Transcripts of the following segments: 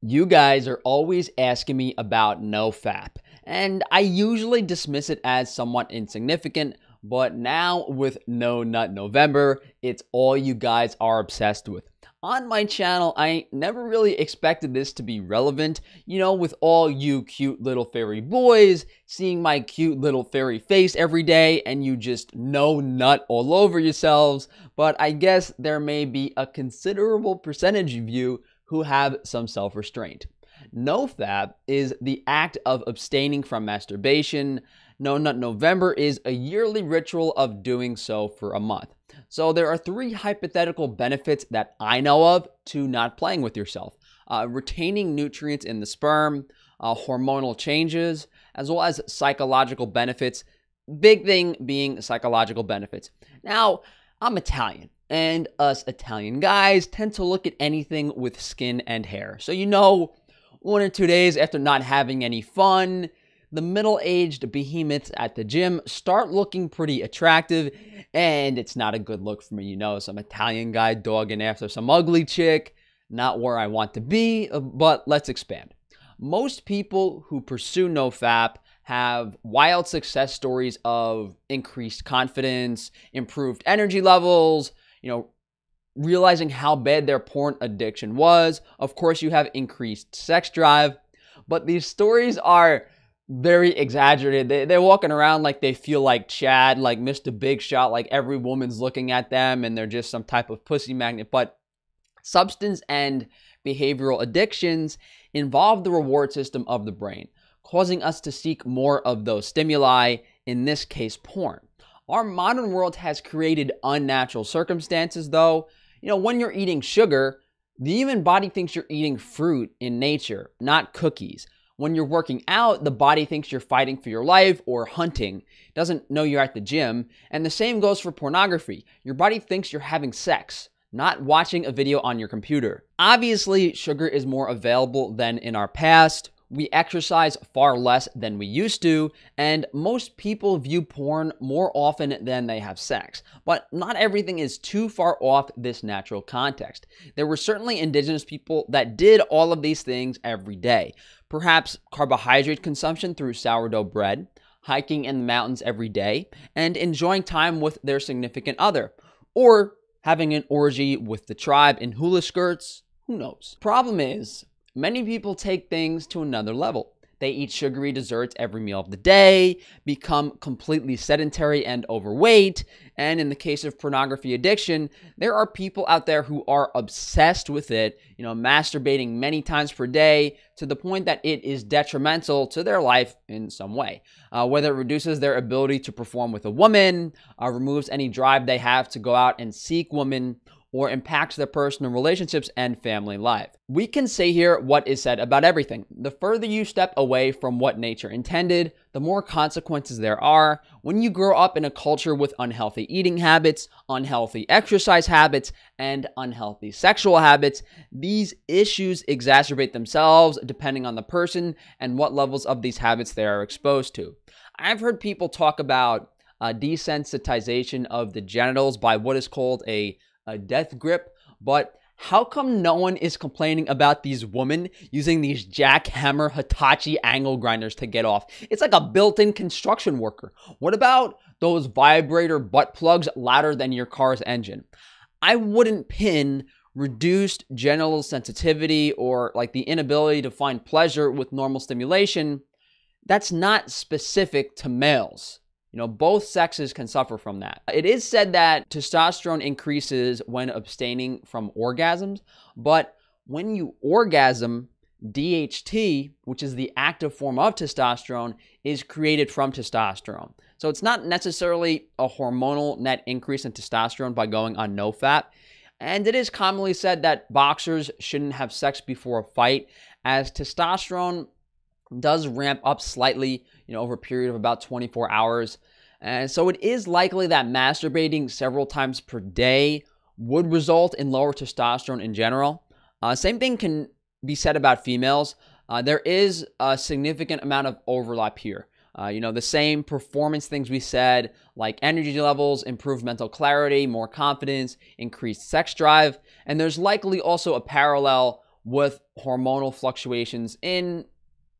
You guys are always asking me about NoFap, and I usually dismiss it as somewhat insignificant, but now with No Nut November, it's all you guys are obsessed with. On my channel, I never really expected this to be relevant, you know, with all you cute little fairy boys seeing my cute little fairy face every day and you just no nut all over yourselves, but I guess there may be a considerable percentage of you who have some self restraint. NoFap is the act of abstaining from masturbation. No Nut November is a yearly ritual of doing so for a month. So there are three hypothetical benefits that I know of to not playing with yourself uh, retaining nutrients in the sperm, uh, hormonal changes, as well as psychological benefits. Big thing being psychological benefits. Now, I'm Italian and us Italian guys tend to look at anything with skin and hair. So, you know, one or two days after not having any fun, the middle aged behemoths at the gym start looking pretty attractive, and it's not a good look for me. You know, some Italian guy dogging after some ugly chick, not where I want to be, uh, but let's expand. Most people who pursue NoFap have wild success stories of increased confidence, improved energy levels, you know, realizing how bad their porn addiction was. Of course, you have increased sex drive, but these stories are very exaggerated. They, they're walking around like they feel like Chad, like Mr. Big Shot, like every woman's looking at them and they're just some type of pussy magnet. But substance and behavioral addictions involve the reward system of the brain, causing us to seek more of those stimuli, in this case, porn. Our modern world has created unnatural circumstances, though. You know, when you're eating sugar, the human body thinks you're eating fruit in nature, not cookies. When you're working out, the body thinks you're fighting for your life or hunting, doesn't know you're at the gym. And the same goes for pornography. Your body thinks you're having sex, not watching a video on your computer. Obviously, sugar is more available than in our past. We exercise far less than we used to, and most people view porn more often than they have sex. But not everything is too far off this natural context. There were certainly indigenous people that did all of these things every day. Perhaps carbohydrate consumption through sourdough bread, hiking in the mountains every day, and enjoying time with their significant other. Or having an orgy with the tribe in hula skirts, who knows? Problem is, Many people take things to another level. They eat sugary desserts every meal of the day, become completely sedentary and overweight. And in the case of pornography addiction, there are people out there who are obsessed with it, you know, masturbating many times per day to the point that it is detrimental to their life in some way. Uh, whether it reduces their ability to perform with a woman, uh, removes any drive they have to go out and seek women, or impacts their personal relationships and family life. We can say here what is said about everything. The further you step away from what nature intended, the more consequences there are. When you grow up in a culture with unhealthy eating habits, unhealthy exercise habits, and unhealthy sexual habits, these issues exacerbate themselves depending on the person and what levels of these habits they are exposed to. I've heard people talk about uh, desensitization of the genitals by what is called a a death grip, but how come no one is complaining about these women using these jackhammer Hitachi angle grinders to get off? It's like a built in construction worker. What about those vibrator butt plugs louder than your car's engine? I wouldn't pin reduced genital sensitivity or like the inability to find pleasure with normal stimulation. That's not specific to males. You know, both sexes can suffer from that. It is said that testosterone increases when abstaining from orgasms, but when you orgasm, DHT, which is the active form of testosterone, is created from testosterone. So it's not necessarily a hormonal net increase in testosterone by going on NoFap. And it is commonly said that boxers shouldn't have sex before a fight, as testosterone does ramp up slightly, you know, over a period of about 24 hours. And so it is likely that masturbating several times per day would result in lower testosterone in general. Uh, same thing can be said about females. Uh, there is a significant amount of overlap here. Uh, you know, the same performance things we said, like energy levels, improved mental clarity, more confidence, increased sex drive. And there's likely also a parallel with hormonal fluctuations in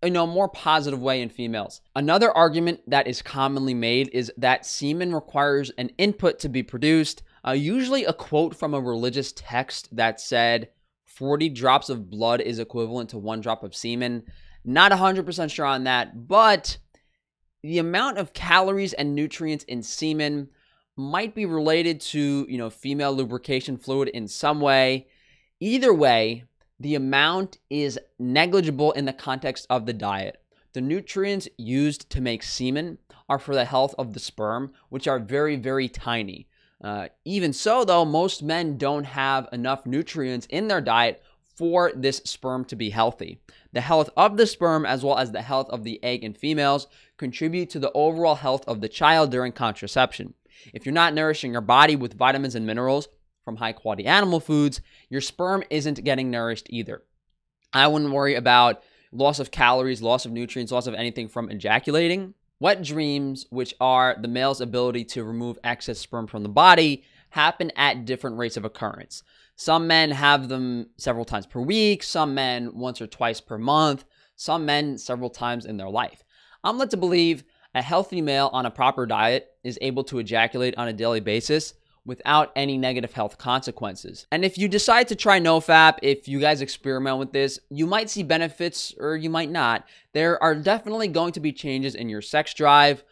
you know, more positive way in females. Another argument that is commonly made is that semen requires an input to be produced, uh, usually a quote from a religious text that said 40 drops of blood is equivalent to one drop of semen. Not 100% sure on that, but the amount of calories and nutrients in semen might be related to, you know, female lubrication fluid in some way. Either way, the amount is negligible in the context of the diet. The nutrients used to make semen are for the health of the sperm, which are very, very tiny. Uh, even so, though, most men don't have enough nutrients in their diet for this sperm to be healthy. The health of the sperm, as well as the health of the egg in females, contribute to the overall health of the child during contraception. If you're not nourishing your body with vitamins and minerals, from high quality animal foods, your sperm isn't getting nourished either. I wouldn't worry about loss of calories, loss of nutrients, loss of anything from ejaculating. Wet dreams, which are the male's ability to remove excess sperm from the body, happen at different rates of occurrence. Some men have them several times per week, some men once or twice per month, some men several times in their life. I'm led to believe a healthy male on a proper diet is able to ejaculate on a daily basis without any negative health consequences. And if you decide to try NoFap, if you guys experiment with this, you might see benefits or you might not. There are definitely going to be changes in your sex drive,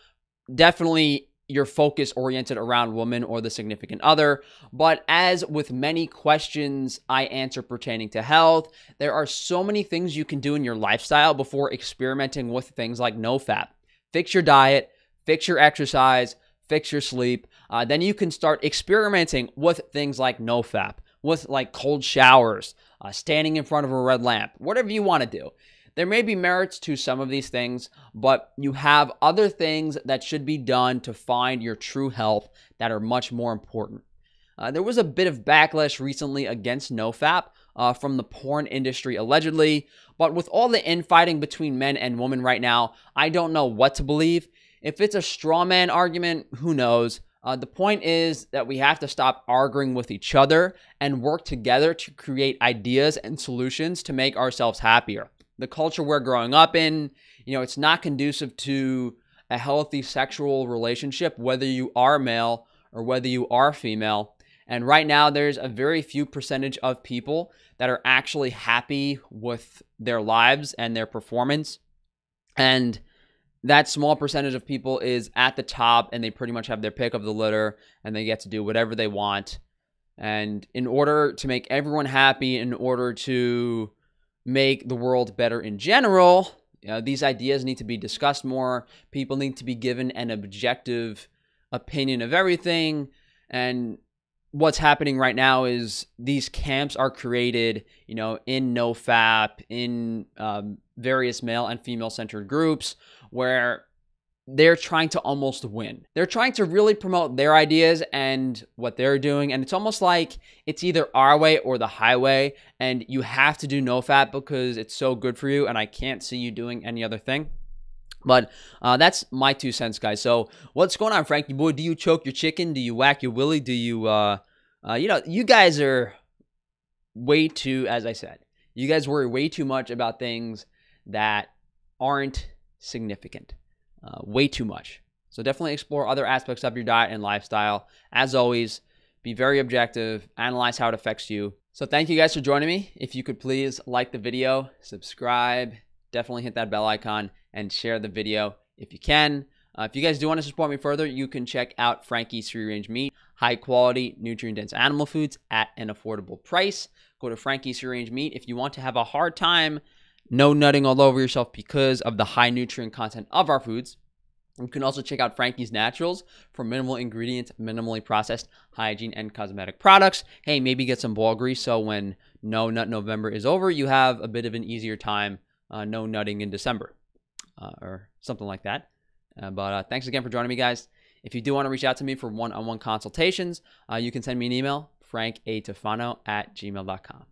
definitely your focus oriented around woman or the significant other. But as with many questions I answer pertaining to health, there are so many things you can do in your lifestyle before experimenting with things like NoFap. Fix your diet, fix your exercise, fix your sleep. Uh, then you can start experimenting with things like NoFap, with like cold showers, uh, standing in front of a red lamp, whatever you want to do. There may be merits to some of these things, but you have other things that should be done to find your true health that are much more important. Uh, there was a bit of backlash recently against NoFap uh, from the porn industry, allegedly. But with all the infighting between men and women right now, I don't know what to believe. If it's a straw man argument, who knows? Uh, the point is that we have to stop arguing with each other and work together to create ideas and solutions to make ourselves happier. The culture we're growing up in, you know, it's not conducive to a healthy sexual relationship, whether you are male or whether you are female. And right now, there's a very few percentage of people that are actually happy with their lives and their performance. And that small percentage of people is at the top and they pretty much have their pick of the litter and they get to do whatever they want. And in order to make everyone happy, in order to make the world better in general, you know, these ideas need to be discussed more. People need to be given an objective opinion of everything. And what's happening right now is these camps are created, you know, in NoFap, in um, various male and female centered groups where they're trying to almost win. They're trying to really promote their ideas and what they're doing. And it's almost like it's either our way or the highway. And you have to do NoFap because it's so good for you. And I can't see you doing any other thing. But uh, that's my two cents, guys. So what's going on, Frankie boy? Do you choke your chicken? Do you whack your willy? Do you, uh, uh, you know, you guys are way too, as I said, you guys worry way too much about things that aren't significant. Uh, way too much. So definitely explore other aspects of your diet and lifestyle. As always, be very objective, analyze how it affects you. So thank you guys for joining me. If you could please like the video, subscribe, definitely hit that bell icon and share the video if you can. Uh, if you guys do want to support me further, you can check out Frankie's Free Range Meat, high quality, nutrient dense animal foods at an affordable price. Go to Frankie's Free Range Meat if you want to have a hard time no nutting all over yourself because of the high nutrient content of our foods. You can also check out Frankie's Naturals for minimal ingredients, minimally processed hygiene and cosmetic products. Hey, maybe get some ball grease so when No Nut November is over, you have a bit of an easier time uh, no nutting in December uh, or something like that. Uh, but uh, thanks again for joining me, guys. If you do want to reach out to me for one on one consultations, uh, you can send me an email, frankatofano at gmail.com.